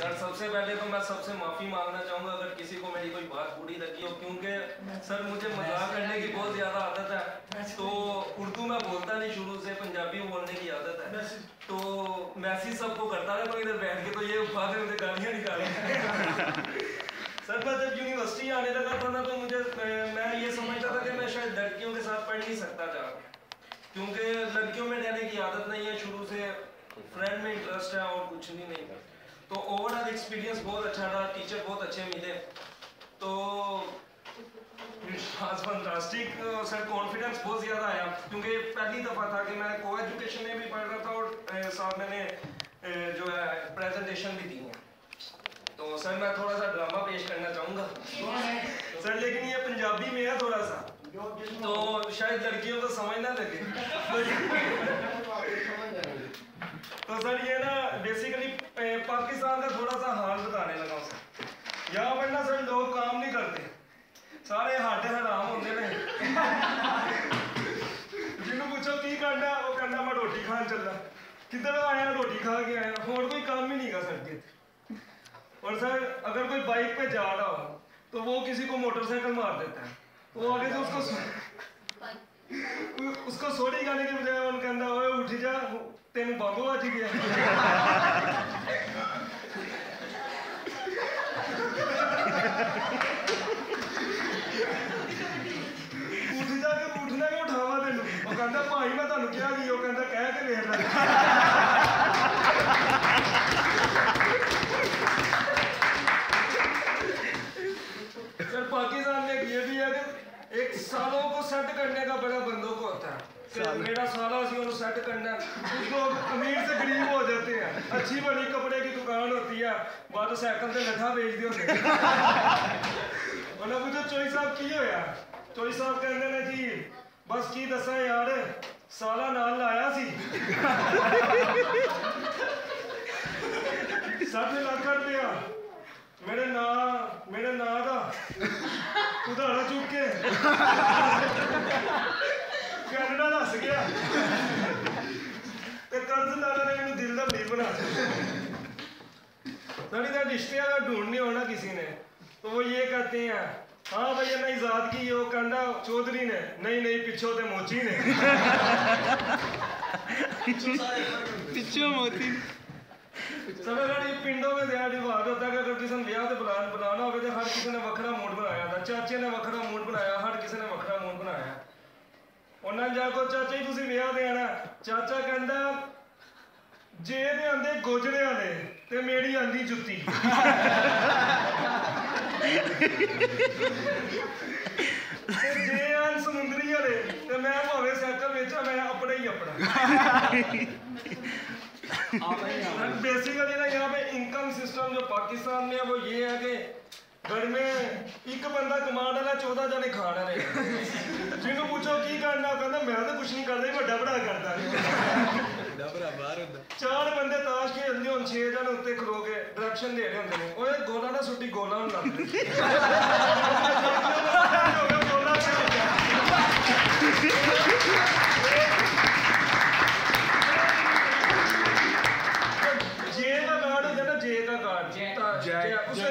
Sir सबसे पहले तो मैं सबसे माफ़ी मांगना चाहूँगा अगर किसी को मेरी कोई बात बुरी लगी हो क्योंकि सर मुझे मज़ाक करने की बहुत ज़्यादा आदत है। तो उर्दू में बोलता नहीं शुरू से पंजाबी बोलने की आदत है। तो मैसेज सबको करता रहता हूँ इधर बैठ के तो ये में मुझे गालियाँ निकाली सर मैं जब यूनिवर्सिटी आने लगा था ना तो मुझे मैं ये समझता था कि मैं शायद लड़कियों के साथ पढ़ नहीं सकता जा। क्योंकि लड़कियों में रहने की आदत फ्रेंड में इंटरेस्ट है और कुछ भी नहीं। तो ओवरऑल एक्सपीरियंस बहुत अच्छा रहा टीचर बहुत अच्छे मिले। तो फंटास्टिक सर कॉन्फिडेंस बहुत ज़्यादा आया। क्योंकि पहली दफ़ा था कि मैं को एजुकेशन में भी पढ़ रहा था और साथ मैंने जो है प्रेजेंटेशन भी दी है। तो सर मैं थोड़ा सा ड्रामा पेश करना चाहूँगा। सर लेकिन ये पंजाबी में है थोड़ा सा तो शायद लड़कियों को समझ ना लगे। तो सर ये ना बेसिकली पाकिस्तान का थोड़ा सा हाल बताने लगा सर। यहाँ पर ना सर लोग काम नहीं करते। सारे हाडे हराम होते ने। जिन्हों पूछो की करना, वो कहना मैं रोटी खान चलना। किधर आया, रोटी खा के आया? और कोई काम ही नहीं कर सकते। और सर, अगर कोई बाइक पे जा रहा हो तो वो किसी को मोटरसाइकिल मार देता है। वो आगे से उसको उसको सोड़ी गाने के बजाय उन कहता ओए उठ जा तेन बाबू आज गया ਉੱਠ ਜਾ ਕੇ ਉੱਠਣਾ ਕਿ ਉਠਾਵਾ ਤੈਨੂੰ ਉਹ ਕਹਿੰਦਾ ਭਾਈ ਮੈਂ ਤੁਹਾਨੂੰ ਕਿਹਾ ਕੀ ਉਹ ਕਹਿੰਦਾ ਕਹਿ ਕੇ ਵੇਖ ਲੈ सर पाकिस्तान में ये भी है कि एक सालों को सेट करने का बड़ा बंदों को होता है कि मेरा साला सी उन्हें सेट करना लोग अमीर से गरीब हो जाते हैं। अच्छी बड़ी कपड़े की दुकान होती है। बाद साइकिल से लठा बेचते होते उन्हें पूछो मतलब चोई साहब की होया? चोई साहब कहते हैं जी, बस की दसा यार, साला नाल लाया सी। सब लाख रुपया। मेरे ना मेरे ना का उधारा चुक ਕੈਨੇਡਾ ਦੱਸ ਗਿਆ ਤੇ ਕਰਜ਼ ਲਾਲਾ ਨੇ ਮੈਨੂੰ ਦਿਲ ਦਾ ਅਮੀਰ ਬਣਾ ਦਿੱਤਾ साड़ी का रिश्ते अगर ढूंढने होना किसी ने तो वो ये कहते हैं हाँ भैया मैं इजाद की वो कहना चौधरी ने नहीं नहीं पिछो ते मोची ने ਪਿੱਛੋਂ ਮੋਤੀ सब अगर ये पिंडों में ध्यान रिवाज होता है कि अगर किसी ने ब्याह ते बुलाना बुलाना होवे तो हर किसी ने वखरा मूड बनाया था चाचे ने वखरा मूड बनाया ਉਹਨਾਂ ਨੇ ਜਾ ਕੋ ਚਾਚਾ ਜੀ ਤੁਸੀਂ ਵਿਆਹ ਤੇ ਆਣਾ ਚਾਚਾ ਕਹਿੰਦਾ ਜੇ ਦੇ ਆਂਦੇ ਗੋਜੜਿਆਂ ਦੇ ਤੇ ਮੇਰੀ ਆਂਦੀ ਜੁੱਤੀ ਤੇ ਜੇ ਆਂ ਸਮੁੰਦਰੀ ਵਾਲੇ ਤੇ ਮੈਂ ਭਾਵੇਂ ਸਾਈਕਲ ਵੇਚਾਂ ਮੈਂ ਆਪਣਾ ਹੀ ਆਪਣਾ बेसिकली ना यहाँ पे इनकम सिस्टम जो पाकिस्तान में है वो ये है कि ਗੜਮੇ ਇੱਕ ਬੰਦਾ ਕਮਾਉਣ ਵਾਲਾ 14 ਜਣੇ ਖਾਣ ਵਾਲੇ। ਜਿਹਨੂੰ ਪੁੱਛੋ ਕੀ ਕਰਨਾ ਕਹਿੰਦਾ ਮੈਂ ਤਾਂ ਕੁਝ ਨਹੀਂ ਕਰਦਾ ਵੱਡਾ ਬੜਾ ਕਰਦਾ ਚਾਰ ਬੰਦੇ ਤਾਸ਼ ਖੇਡਦੇ ਹੁਣ 6 ਜਣੇ ਉੱਤੇ ਖਲੋ ਕੇ ਡਾਇਰੈਕਸ਼ਨ ਦੇ ਰਹੇ ਹੁੰਦੇ ਨੇ। ਓਏ ਗੋਲਾ ਨਾ ਸੁੱਟੀ ਗੋਲਾ ਨੂੰ ਲੱਗ ਜੇ ਦਾ ਕਾਰਡ ਹੁੰਦਾ ਨਾ ਜੇ ਦਾ ਕਾਰਡ ਜੇ ਉਸੇ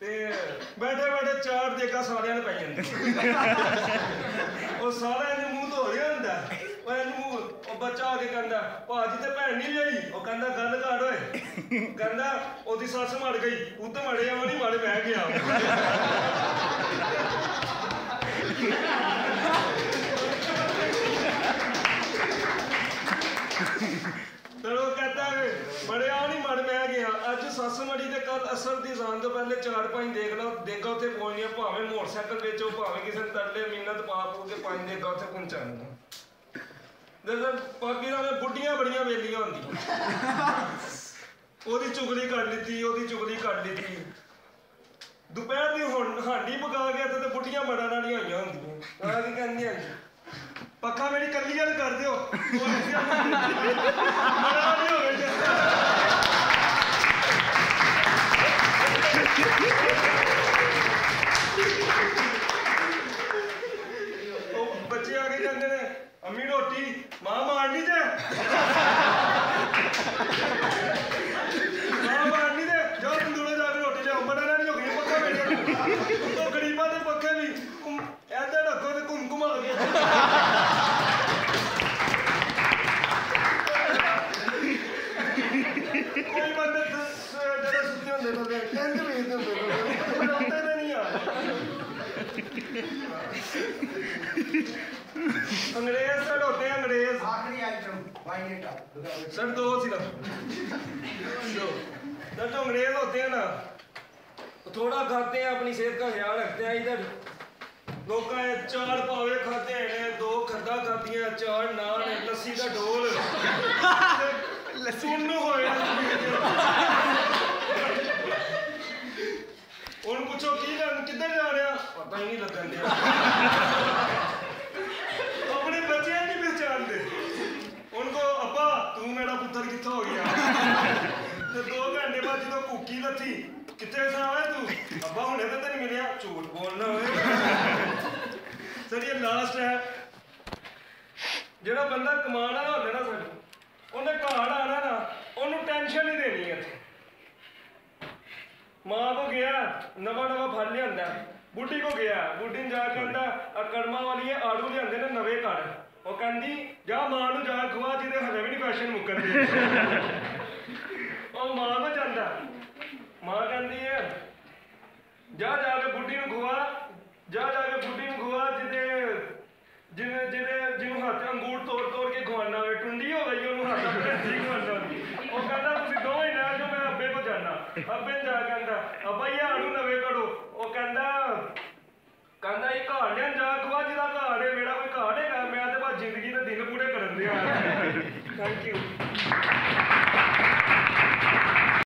ਤੇ ਬੈਠੇ ਬੈਠੇ ਚਾਰ ਦੇਗਾ ਸਾਰਿਆਂ ਨੇ ਪੈ ਜਾਂਦੀ ਉਹ ਸਾਰਾ ਇਹਦੇ ਮੂੰਹ ਧੋ ਰਿਹਾ ਹੁੰਦਾ। ਉਹ ਇਹਨੂੰ ਮੂੰਹ, ਉਹ ਬੱਚਾ ਆ ਕੇ ਕਹਿੰਦਾ, ਭਾਜੀ ਤੇ ਭੈਣ ਨਹੀਂ ਲਈ? ਉਹ ਕਹਿੰਦਾ, ਗੱਲ ਘਾੜ ਓਏ। ਕਹਿੰਦਾ, ਉਹਦੀ ਸੱਸ ਮਰ ਗਈ। ਉੱਤੇ ਮੜੇ ਉਹ ਨਹੀਂ ਮੜੇ ਬਹਿ ਗਿਆ ਫਿਰ ਉਹ ਕਹਿੰਦਾ ਹੈ ਮੜਿਆ ਨਹੀਂ ਮੜ ਮੈਂ ਗਿਆ ਅੱਜ ਸੱਸ ਮੜੀ ਤੇ ਕੱਲ ਅਸਰ ਦੀ ਜਾਣ ਤੋਂ ਪਹਿਲੇ ਚਾਰ ਪੰਜ ਦੇਖ ਲਓ ਦੇਗਾ ਉੱਥੇ ਪਹੁੰਚਣੀਆਂ ਭਾਵੇਂ ਮੋਟਰਸਾਈਕਲ ਵੇਚੋ ਭਾਵੇਂ ਕਿਸੇ ਨੇ ਤਰਲੇ, ਮਿੰਨਤ ਪਾ ਪੂ ਕੇ ਪੰਜ ਦੇਗਾ ਉੱਥੇ ਪਹੁੰਚਾਣੀਆਂ ਜਦੋਂ ਪਾਕਿਸਤਾਨ ਵਿੱਚ ਬੁੱਢੀਆਂ ਬੜੀਆਂ ਵੇਲੀਆਂ ਹੁੰਦੀਆਂ। ਉਹਦੀ ਚੁਗਲੀ ਕਰ ਲਿੱਤੀ, ਉਹਦੀ ਚੁਗਲੀ ਕਰ ਲਿੱਤੀ। ਦੁਪਹਿਰ ਦੀ ਹੁਣ ਹਾਂਡੀ ਪਕਾ ਕੇ ਤੇ ਬੁੱਢੀਆਂ ਮੜਾਂ ਨਾਲ ਹੋਈਆਂ ਹੁੰਦੀਆਂ। ਆ ਕੀ ਕਹਿੰਦੀਆਂ ਪੱਖਾ ਮੇਰੀ ਕੱਲੀ ਵਾਲ ਕਰ ਦਿਓ। ਮੜਾ ਨੇ? ਅੰਮੀ ਰੋਟੀ, ਮਾਂ ਮਾਰਨੀ ਜੇ ਮਾਂ ਮਾਰਨੀ ਦੇ ਜਾਓ ਤੰਦੂਰੇ ਜਾ ਕੇ ਰੋਟੀ ਲਿਆਓ। ਮੜਾ ਨਹੀਂ ਹੋ ਗਈ ਪੱਕਾ ਮੇਰੇ ਤੋਂ ਗਰੀਬਾਂ ਦੇ ਪੱਕੇ ਵੀ। ਐਦਾਂ ਰੱਖੋ ਤੇ ਘੁੰਮ ਘੁਮਾ ਕੇ। ਕੋਈ ਬੰਦੇ ਜਿਹੜੇ ਸੁੱਤੇ ਹੁੰਦੇ ਨੇ ਕਹਿੰਦੇ ਵੇਚਦੇ ਹੁੰਦੇ ਨੇ। ਨਹੀਂ ਆ। अंग्रेज सर होते हैं अंग्रेज आखिरी आइटम वाइन सर दो सिर्फ दो सर जो अंग्रेज होते हैं ना थोड़ा खाते हैं अपनी सेहत का ख्याल रखते हैं इधर लोग चार पावे खाते हैं दो खद्दा खाती हैं चार नान लस्सी का ढोल सुन हुए पूछो की किधर जा रहा पता ही नहीं लगन दिया ਤੇ ਦੋ ਘੰਟੇ ਬਾਅਦ ਜਦੋਂ ਕੁੱਕੀ ਲੱਥੀ, ਕਿੱਥੇ ਸਾ ਤੂੰ? ਅੱਬਾ, ਹੁਣੇ ਤਾਂ ਤੈਨੂੰ ਮਿਲਿਆ। ਝੂਠ ਬੋਲਣਾ ਓਏ। ਸਰ ਇਹ ਲਾਸਟ ਹੈ। ਜਿਹੜਾ ਬੰਦਾ ਕਮਾਉਣ ਵਾਲਾ ਹੁੰਦਾ ਨਾ ਸਾਡੇ ਉਹਨੇ ਘਰ ਆਣਾ ਨਾ, ਉਹਨੂੰ ਟੈਨਸ਼ਨ ਨਹੀਂ ਦੇਣੀ ਇੱਥੇ। ਮਾਂ ਕੋ ਗਿਆ, ਨਵਾਂ ਨਵਾਂ ਫਲ ਲਿਆਂਦਾ। ਬੁੱਢੀ ਕੋ ਗਿਆ, ਬੁੱਢੀ ਨੂੰ ਜਾ ਕੇ ਕਹਿੰਦਾ ਆ ਵਾਲੀ ਆੜੂ ਲਿਆਂਦੇ ਨੇ ਨਵੇਂ ਘਰ। ਉਹ ਕਹਿੰਦੀ, ਜਾ ਮਾਂ ਨੂੰ ਜਾ ਖਵਾ, ਜਿਹਦੇ ਹਜੇ ਵੀ ਨਹੀਂ ਪੈਸ਼ਨ ਮੁੱਕਣਦੇ ਉਹ ਮਾਂ ਕੋ ਜਾਂਦਾ। ਮਾਂ ਕਹਿੰਦੀ ਹੈ ਜਾ ਜਾ ਕੇ ਬੁੱਢੀ ਨੂੰ ਖਵਾ, ਜਾ ਜਾ ਕੇ ਬੁੱਢੀ ਨੂੰ ਖਵਾ ਜਿਹਦੇ ਜਿਹਨੇ ਜਿਹਨੇ ਜਿਹਨੂੰ ਹੱਥ ਅੰਗੂਰ ਤੋੜ ਤੋੜ ਕੇ ਖਵਾਣਾ ਹੋਵੇ, ਟੁੰਡੀ ਹੋ ਗਈ ਉਹਨੂੰ ਹੱਥ ਅੰਗੂਰ ਖਵਾਣਾ ਉਹ ਕਹਿੰਦਾ, ਤੁਸੀਂ ਦੋਵੇਂ ਨਾ ਜੋ ਮੈਂ ਅੱਬੇ ਕੋ ਜਾਣਾ ਅੱਬੇ ਜਾ ਕਹਿੰਦਾ ਅੱਬਾ ਯਾਰ ਨੂੰ ਨਵੇਂ ਕੜੋ ਉਹ ਕਹਿੰਦਾ ਕਹਿੰਦਾ, ਇਹ ਘਾੜ ਜਾਂ ਜਾ ਖਵਾ ਜਿਹਦਾ ਘਾੜ ਹੈ ਮੇਰਾ ਕੋਈ ਘਾੜ ਹੈਗਾ। ਮੈਂ ਤੇ ਬਸ ਜ਼ਿੰਦਗੀ ਦੇ ਦਿਨ ਪੂਰੇ ਕਰਨ ਦੇ ਆ ਥੈਂਕ ਯੂ